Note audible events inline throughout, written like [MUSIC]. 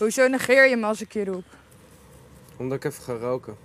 Hoezo negeer je me als ik je roep? Omdat ik even ga roken.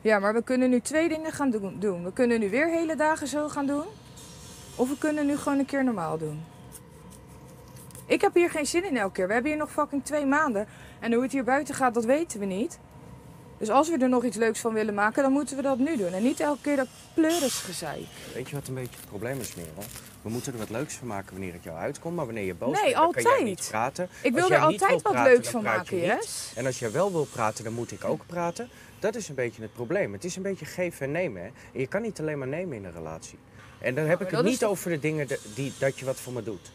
Ja, maar we kunnen nu twee dingen gaan doen- doen. We kunnen nu weer hele dagen zo gaan doen. Of we kunnen nu gewoon een keer normaal doen. Ik heb hier geen zin in elke keer. We hebben hier nog fucking twee maanden. En hoe het hier buiten gaat, dat weten we niet. Dus als we er nog iets leuks van willen maken, dan moeten we dat nu doen. En niet elke keer dat pleurisgezeik. Weet je wat een beetje het probleem is, Merel? We moeten er wat leuks van maken wanneer het jou uitkomt, maar wanneer je boos Nee, bent, dan kan jij niet praten. Ik wil er altijd wil wat leuks van maken, yes? En als jij wel wil praten, dan moet ik ook praten. Dat is een beetje het probleem. Het is een beetje geven en nemen. Hè? En je kan niet alleen maar nemen in een relatie. En dan heb maar ik het niet over de dingen die, dat je wat voor me doet.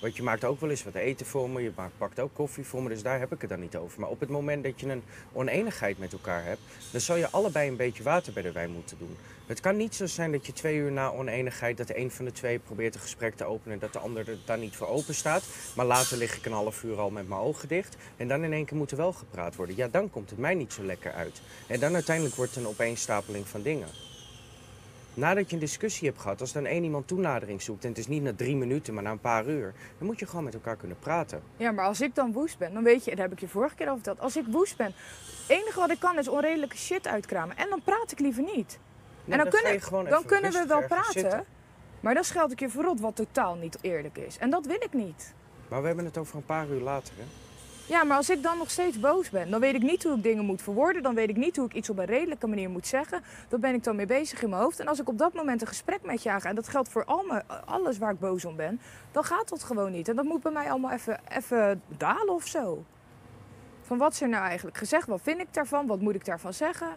Want je maakt ook wel eens wat eten voor me, je maakt, pakt ook koffie voor me, dus daar heb ik het dan niet over. Maar op het moment dat je een oneenigheid met elkaar hebt, dan zal je allebei een beetje water bij de wijn moeten doen. Het kan niet zo zijn dat je twee uur na oneenigheid, dat een van de twee probeert een gesprek te openen en dat de ander er dan niet voor open staat. Maar later lig ik een half uur al met mijn ogen dicht en dan in één keer moet er wel gepraat worden. Ja, dan komt het mij niet zo lekker uit. En dan uiteindelijk wordt het een opeenstapeling van dingen. Nadat je een discussie hebt gehad, als dan één iemand toenadering zoekt en het is niet na drie minuten, maar na een paar uur, dan moet je gewoon met elkaar kunnen praten. Ja, maar als ik dan woest ben, dan weet je, dat heb ik je vorige keer al verteld. Als ik woest ben, het enige wat ik kan is onredelijke shit uitkramen. En dan praat ik liever niet. En dan, kunnen, dan kunnen we wel praten. zitten. Maar dan scheld ik je verrot wat totaal niet eerlijk is. En dat wil ik niet. Maar we hebben het over een paar uur later, hè? Ja, maar als ik dan nog steeds boos ben, dan weet ik niet hoe ik dingen moet verwoorden. Dan weet ik niet hoe ik iets op een redelijke manier moet zeggen. Daar ben ik dan mee bezig in mijn hoofd. En als ik op dat moment een gesprek met je aanga, en dat geldt voor al mijn, alles waar ik boos om ben, dan gaat dat gewoon niet. En dat moet bij mij allemaal even, even dalen of zo. Van wat is er nou eigenlijk gezegd? Wat vind ik daarvan? Wat moet ik daarvan zeggen?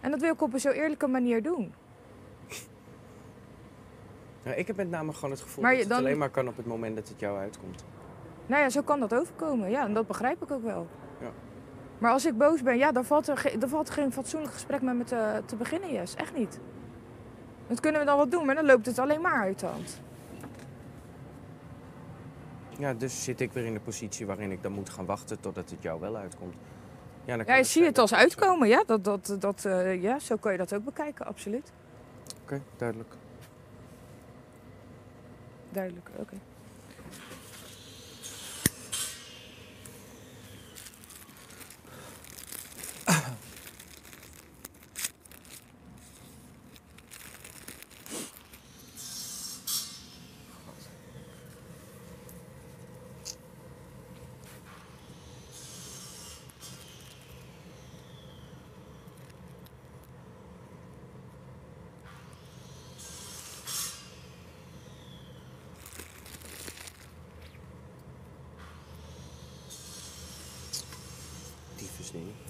En dat wil ik op een zo eerlijke manier doen. Nou, ik heb met name gewoon het gevoel Maar dat je- het alleen maar kan op het moment dat het jou uitkomt. Nou ja, zo kan dat overkomen. Ja, en dat begrijp ik ook wel. Ja. Maar als ik boos ben, ja, dan valt er, dan valt er geen fatsoenlijk gesprek met me te, te beginnen, Jes. Echt niet. Dat kunnen we dan wat doen, maar dan loopt het alleen maar uit de hand. Ja, dus zit ik weer in de positie waarin ik dan moet gaan wachten totdat het jou wel uitkomt. Ja, dan Ja, je ziet het als uitkomen, ja. Dat, dat, dat, eh, ja. Zo kan je dat ook bekijken, absoluut. Oké, duidelijk. Duidelijk, oké. listening.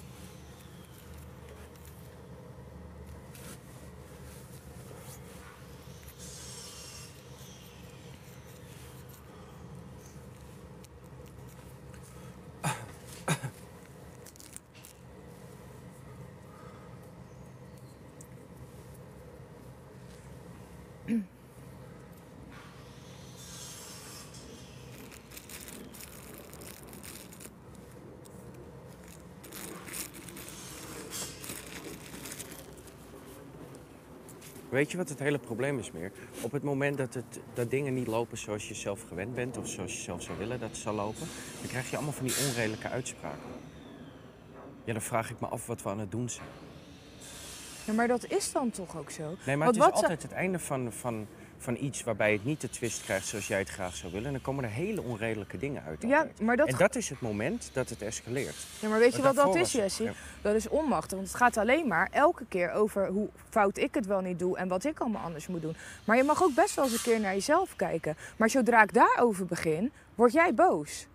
Weet je wat het hele probleem is meer? Op het moment dat, het, dat dingen niet lopen zoals je zelf gewend bent... of zoals je zelf zou willen dat het zal lopen... dan krijg je allemaal van die onredelijke uitspraken. Ja, dan vraag ik me af wat we aan het doen zijn. Ja, maar dat is dan toch ook zo? Nee, maar Want het is altijd het einde van, van, van iets waarbij het niet de twist krijgt zoals jij het graag zou willen. En dan komen er hele onredelijke dingen uit. Ja, altijd. maar dat, En dat is het moment dat het escaleert. ja, maar weet je wat dat is, Jessie? ja. Dat is onmacht. Want het gaat alleen maar elke keer over hoe fout ik het wel niet doe en wat ik allemaal anders moet doen. Maar je mag ook best wel eens een keer naar jezelf kijken. Maar zodra ik daarover begin, word jij boos.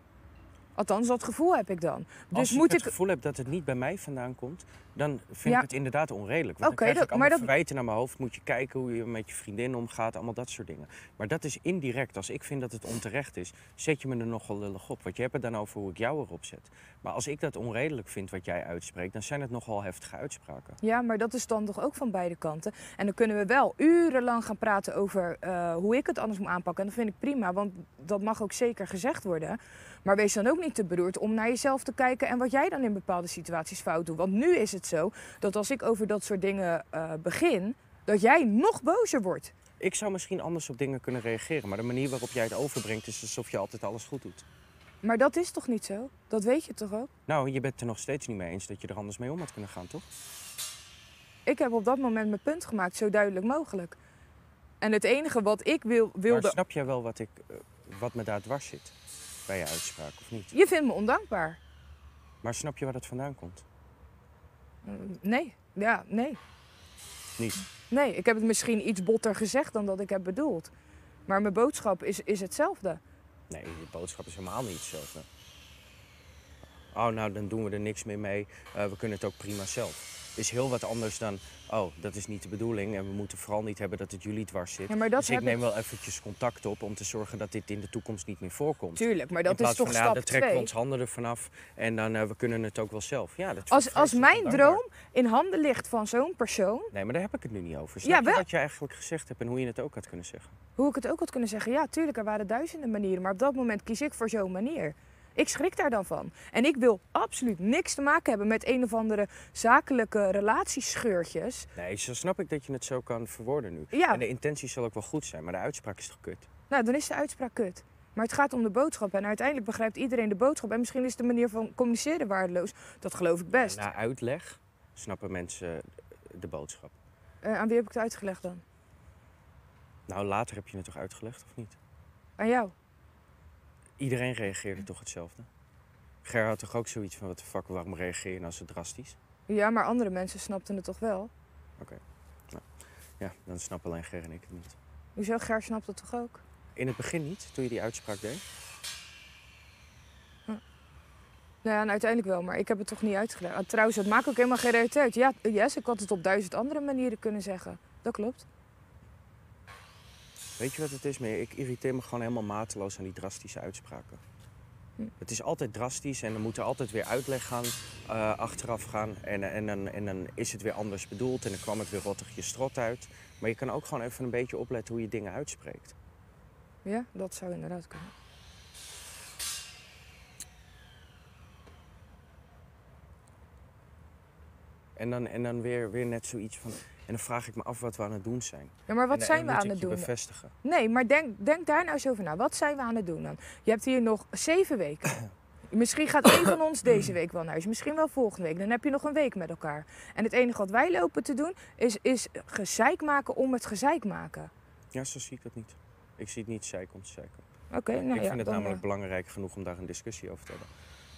Althans, dat gevoel heb ik dan. Dus Als moet ik ik. het gevoel heb dat het niet bij mij vandaan komt, dan vind Ja. ik het inderdaad onredelijk. Want Oké, dan krijg ik allemaal dat- verwijten naar mijn hoofd. Moet je kijken hoe je met je vriendin omgaat, allemaal dat soort dingen. Maar dat is indirect. Als ik vind dat het onterecht is, zet je me er nogal lullig op. Want je hebt het dan over hoe ik jou erop zet. Maar als ik dat onredelijk vind wat jij uitspreekt, dan zijn het nogal heftige uitspraken. Ja, maar dat is dan toch ook van beide kanten. En dan kunnen we wel urenlang gaan praten over eh, hoe ik het anders moet aanpakken. En dat vind ik prima, want dat mag ook zeker gezegd worden. Maar wees dan ook niet te beroerd om naar jezelf te kijken en wat jij dan in bepaalde situaties fout doet. Want nu is het zo dat als ik over dat soort dingen eh, begin, dat jij nog bozer wordt. Ik zou misschien anders op dingen kunnen reageren. Maar de manier waarop jij het overbrengt is alsof je altijd alles goed doet. Maar dat is toch niet zo? Dat weet je toch ook? Nou, je bent er nog steeds niet mee eens dat je er anders mee om had kunnen gaan, toch? Ik heb op dat moment mijn punt gemaakt, zo duidelijk mogelijk. En het enige wat ik wil, Maar wilde... snap jij wel wat, ik, eh, wat me daar dwars zit bij je uitspraak, of niet? Je vindt me ondankbaar. Maar snap je waar dat vandaan komt? Mm, Nee, ja, nee. Niet. Nee, ik heb het misschien iets botter gezegd dan dat ik heb bedoeld. Maar mijn boodschap is, is hetzelfde. Nee, je boodschap is helemaal niet hetzelfde. Oh, nou, dan doen we er niks meer mee. Eh, we kunnen het ook prima zelf. Is heel wat anders dan, oh, dat is niet de bedoeling. En we moeten vooral niet hebben dat het jullie dwars zit. Ja, maar dat dus ik neem wel eventjes contact op om te zorgen dat dit in de toekomst niet meer voorkomt. Tuurlijk, maar dat is toch van, ja, stap dan trekken we ons handen ervan af en dan uh, we kunnen het ook wel zelf. Ja, dat Als, als mijn droom in handen ligt van zo'n persoon, Nee, maar daar heb ik het nu niet over. Snap Ja, je wel. wat je eigenlijk gezegd hebt en hoe je het ook had kunnen zeggen? hoe ik het ook had kunnen zeggen, ja, tuurlijk, er waren duizenden manieren, maar op dat moment kies ik voor zo'n manier. Ik schrik daar dan van. En ik wil absoluut niks te maken hebben met een of andere zakelijke relatiescheurtjes. Nee, zo snap ik dat je het zo kan verwoorden nu. Ja. En de intentie zal ook wel goed zijn, maar de uitspraak is toch kut? Nou, dan is de uitspraak kut. Maar het gaat om de boodschap. En uiteindelijk begrijpt iedereen de boodschap. En misschien is de manier van communiceren waardeloos. Dat geloof ik best. Na uitleg snappen mensen de boodschap. Eh, aan wie heb ik het uitgelegd dan? Nou, later heb je het toch uitgelegd, of niet? Aan jou. Iedereen reageerde toch hetzelfde? Ger had toch ook zoiets van, wat de fuck, waarom reageer je nou zo drastisch? Ja, maar andere mensen snapten het toch wel? Ja, dan snappen alleen Ger en ik het niet. Hoezo? Ger snapt het toch ook? In het begin niet, toen je die uitspraak deed? Nou ja, en uiteindelijk wel, maar ik heb het toch niet uitgelegd. Ah, trouwens, het maakt ook helemaal geen reet uit. Ja, yes, ik had het op duizend andere manieren kunnen zeggen. Dat klopt. Weet je wat het is meer? Ik irriteer me gewoon helemaal mateloos aan die drastische uitspraken. Hm. Het is altijd drastisch en er moet er altijd weer uitleg gaan, eh, achteraf gaan. En, en, dan, en dan is het weer anders bedoeld en dan kwam het weer rottig je strot uit. Maar je kan ook gewoon even een beetje opletten hoe je dingen uitspreekt. Ja, dat zou inderdaad kunnen. En dan, en dan weer, weer net zoiets van. En dan vraag ik me af wat we aan het doen zijn. Ja, maar wat En- en zijn we aan ik het doen? bevestigen. Nee, maar denk, denk daar nou eens over na. Wat zijn we aan het doen dan? Je hebt hier nog zeven weken. [COUGHS] Misschien gaat één van ons deze week wel naar huis. Misschien wel volgende week. Dan heb je nog een week met elkaar. En het enige wat wij lopen te doen is, is gezeik maken om het gezeik maken. Ja, zo zie ik het niet. Ik zie het niet zeiken om te zeiken. Oké, nou ik ja, vind het namelijk eh, belangrijk genoeg om daar een discussie over te hebben.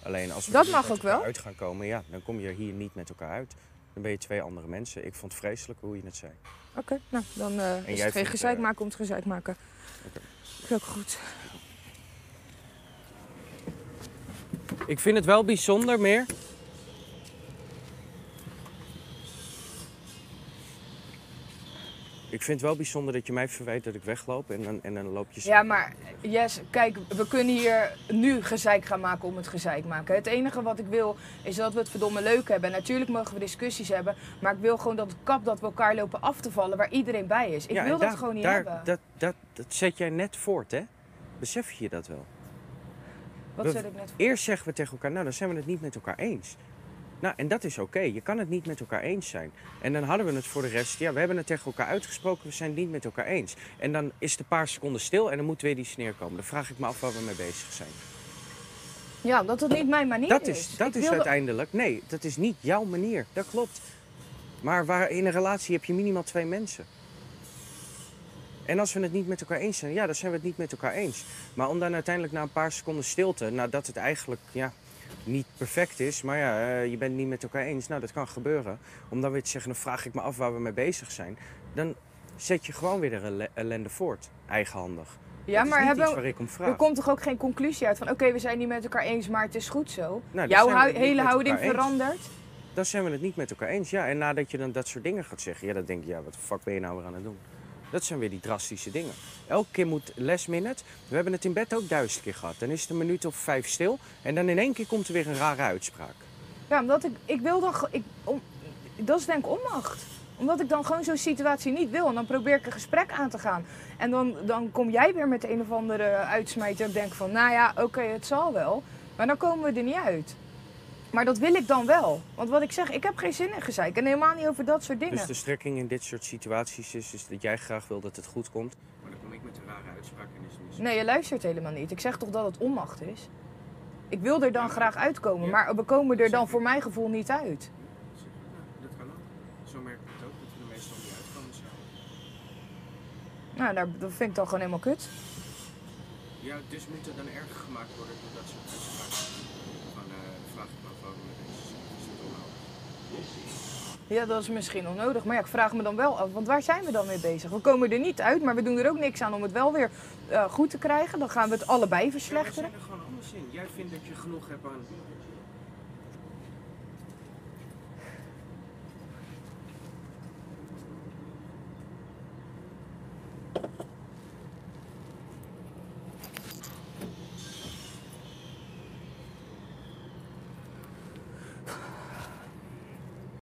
Alleen als we Dat er mag met ook wel. uit gaan komen, ja, dan kom je hier niet met elkaar uit. Dan ben je twee andere mensen. Ik vond het vreselijk hoe je het zei. Oké, nou dan eh, is het geen vindt, gezeik eh, maken om het gezeik maken. Oké. Ook goed. Ik vind het wel bijzonder meer. Ik vind het wel bijzonder dat je mij verwijt dat ik wegloop en dan, en dan loop je... Ja, maar Yes, kijk, we kunnen hier nu gezeik gaan maken om het gezeik maken. Het enige wat ik wil is dat we het verdomme leuk hebben. En natuurlijk mogen we discussies hebben, maar ik wil gewoon dat het kap dat we elkaar lopen af te vallen waar iedereen bij is. Ik Ja, wil dat daar- gewoon niet daar, hebben. Dat, dat, dat zet jij net voort, hè? Besef je dat wel? Wat we- zet ik net voor? Eerst zeggen we tegen elkaar, nou dan zijn we het niet met elkaar eens. Nou, en dat is oké. Je kan het niet met elkaar eens zijn. En dan hadden we het voor de rest, ja, we hebben het tegen elkaar uitgesproken, we zijn het niet met elkaar eens. En dan is het een paar seconden stil en dan moet weer die sneer komen. Dan vraag ik me af waar we mee bezig zijn. Ja, omdat het niet mijn manier Dat is. is, dat Ik is dat- uiteindelijk, nee, dat is niet jouw manier. Dat klopt. Maar waar, in een relatie heb je minimaal twee mensen. En als we het niet met elkaar eens zijn, ja, dan zijn we het niet met elkaar eens. Maar om dan uiteindelijk na een paar seconden stilte, nadat het eigenlijk ja, niet perfect is, maar ja, eh, je bent het niet met elkaar eens, nou dat kan gebeuren. Om dan weer te zeggen, dan vraag ik me af waar we mee bezig zijn. Dan zet je gewoon weer de elle- ellende voort, eigenhandig. Ja, dat maar hebben er komt toch ook geen conclusie uit van oké, we zijn niet met elkaar eens, maar het is goed zo. Nou, Jouw hou- hele houding verandert. Dan zijn we het niet met elkaar eens. Ja, en nadat je dan dat soort dingen gaat zeggen, ja, dan denk je, ja, wat de fuck ben je nou weer aan het doen? Dat zijn weer die drastische dingen. Elke keer moet last minute. We hebben het in bed ook duizend keer gehad. Dan is het een minuut of vijf stil. En dan in één keer komt er weer een rare uitspraak. Ja, omdat ik, ik wil dan... Ik, om, dat is denk ik onmacht. Omdat ik dan gewoon zo'n situatie niet wil. En dan probeer ik een gesprek aan te gaan. En dan, dan kom jij weer met een of andere uitsmijter. Ik denk van, nou ja, oké, het zal wel. Maar dan komen we er niet uit. Maar dat wil ik dan wel. Want wat ik zeg, ik heb geen zin in gezeik. En helemaal niet over dat soort dingen. Dus de strekking in dit soort situaties is, is dat jij graag wil dat het goed komt. Maar dan kom ik met een rare uitspraak en is niet Nee, je luistert helemaal niet. Ik zeg toch dat het onmacht is? Ik wil er dan graag uitkomen, Ja. maar we komen er dan voor mijn gevoel niet uit. Ja, dat kan ook. Zo merk ik het ook, dat we er meestal niet uitkomen samen. Nou, daar, dat vind ik dan gewoon helemaal kut. Ja, dus moet er dan erger gemaakt worden door dat soort uitspraken. Eh waarom. Is onnodig? Ja, dat is misschien onnodig. Maar ja, ik vraag me dan wel af, want waar zijn we dan mee bezig? We komen er niet uit, maar we doen er ook niks aan om het wel weer eh, goed te krijgen. Dan gaan we het allebei Ja, we verslechteren. zijn er gewoon anders in. Jij vindt dat je genoeg hebt aan